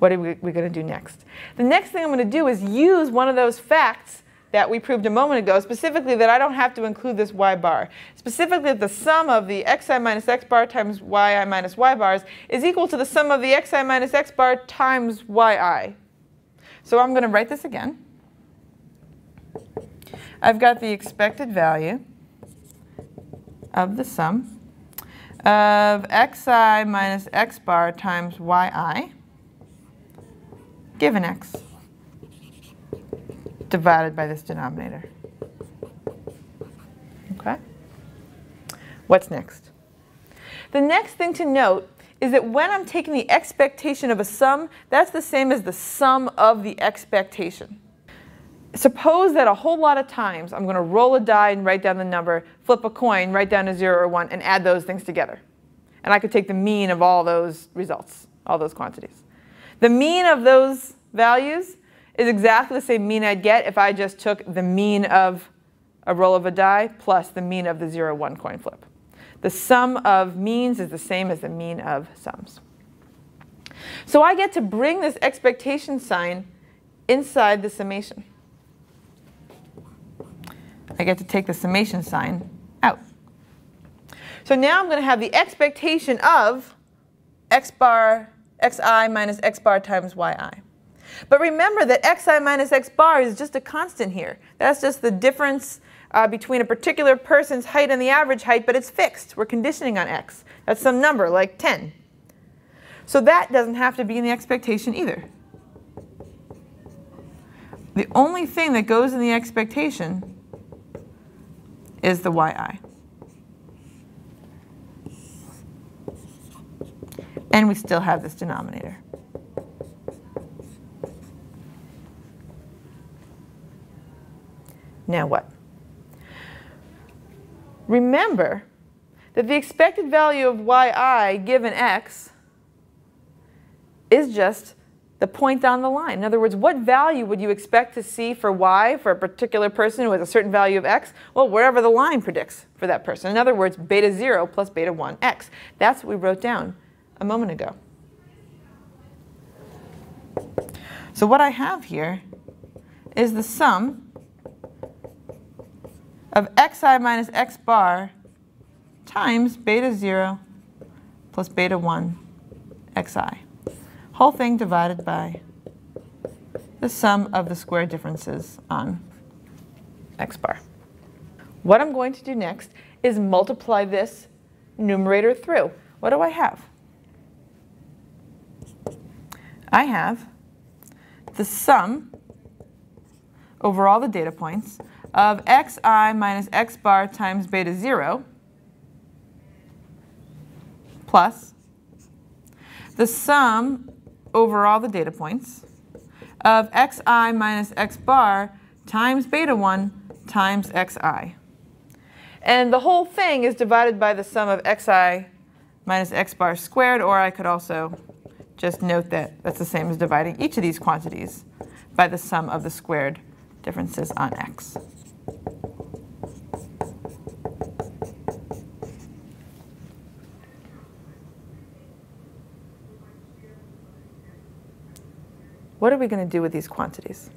What are we, we going to do next? The next thing I'm going to do is use one of those facts that we proved a moment ago, specifically that I don't have to include this y bar. Specifically that the sum of the xi minus x bar times yi minus y bars is equal to the sum of the xi minus x bar times yi. So I'm going to write this again. I've got the expected value of the sum of xi minus x bar times yi given x divided by this denominator. Okay? What's next? The next thing to note is that when I'm taking the expectation of a sum, that's the same as the sum of the expectation. Suppose that a whole lot of times I'm going to roll a die and write down the number, flip a coin, write down a 0 or 1, and add those things together. And I could take the mean of all those results, all those quantities. The mean of those values is exactly the same mean I'd get if I just took the mean of a roll of a die plus the mean of the 0, 1 coin flip. The sum of means is the same as the mean of sums. So I get to bring this expectation sign inside the summation. I get to take the summation sign out. So now I'm going to have the expectation of x bar xi minus x bar times yi. But remember that xi minus x bar is just a constant here. That's just the difference uh, between a particular person's height and the average height, but it's fixed. We're conditioning on x. That's some number, like 10. So that doesn't have to be in the expectation either. The only thing that goes in the expectation is the yi. And we still have this denominator. Now what? Remember that the expected value of yi given x is just the point down the line. In other words, what value would you expect to see for y for a particular person who has a certain value of x? Well, wherever the line predicts for that person. In other words, beta 0 plus beta 1 x. That's what we wrote down a moment ago. So what I have here is the sum of xi minus x bar times beta 0 plus beta 1 xi. Whole thing divided by the sum of the square differences on x bar. What I'm going to do next is multiply this numerator through. What do I have? I have the sum over all the data points of xi minus x bar times beta 0 plus the sum over all the data points of xi minus x bar times beta 1 times xi. And the whole thing is divided by the sum of xi minus x bar squared, or I could also just note that that's the same as dividing each of these quantities by the sum of the squared differences on x. What are we going to do with these quantities?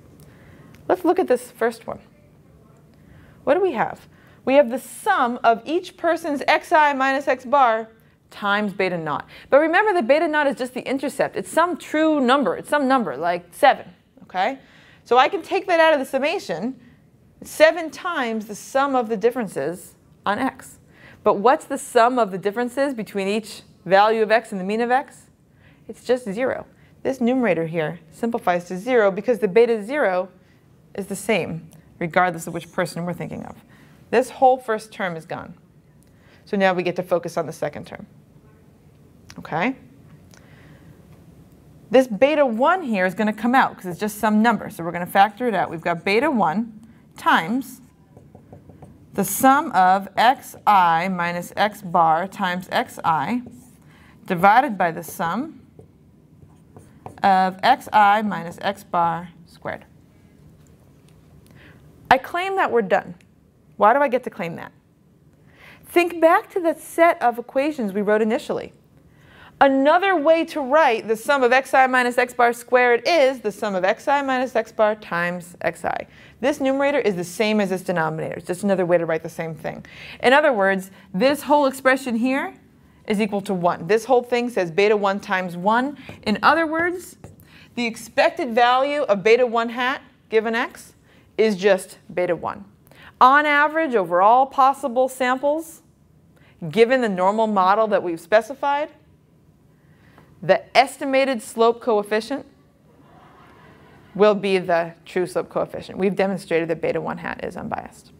Let's look at this first one. What do we have? We have the sum of each person's xi minus x bar times beta naught. But remember that beta naught is just the intercept. It's some true number. It's some number, like 7. Okay? So I can take that out of the summation, 7 times the sum of the differences on x. But what's the sum of the differences between each value of x and the mean of x? It's just 0. This numerator here simplifies to 0 because the beta 0 is the same, regardless of which person we're thinking of. This whole first term is gone. So now we get to focus on the second term. Okay? This beta 1 here is going to come out because it's just some number. So we're going to factor it out. We've got beta 1 times the sum of xi minus x bar times xi divided by the sum of xi minus x bar squared. I claim that we're done. Why do I get to claim that? Think back to the set of equations we wrote initially. Another way to write the sum of xi minus x bar squared is the sum of xi minus x bar times xi. This numerator is the same as this denominator. It's just another way to write the same thing. In other words, this whole expression here is equal to 1. This whole thing says beta 1 times 1. In other words, the expected value of beta 1 hat given x is just beta 1. On average, over all possible samples, given the normal model that we've specified, the estimated slope coefficient will be the true slope coefficient. We've demonstrated that beta 1 hat is unbiased.